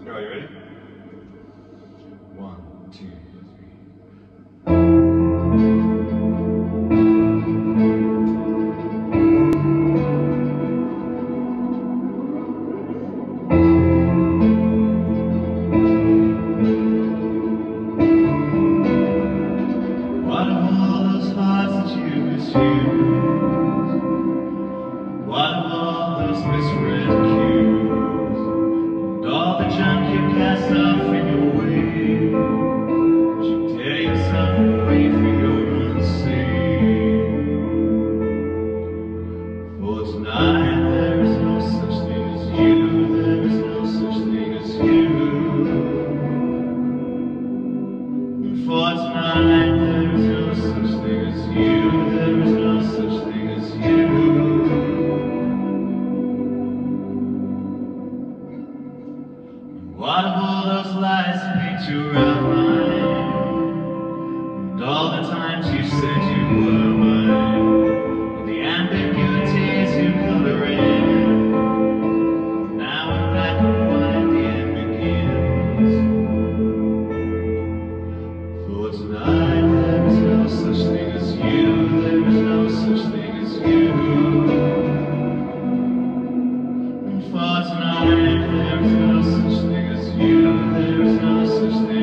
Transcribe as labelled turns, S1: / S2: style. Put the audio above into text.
S1: Go, you ready? One, two, three.
S2: What of all those hearts that you you cast off in your? You tear yourself away your? For tonight there is no such thing as you, there is no such thing as you. For tonight there is no such thing as you, there is What of all those lies paint your outline? And all the times you said you were you, there is no such thing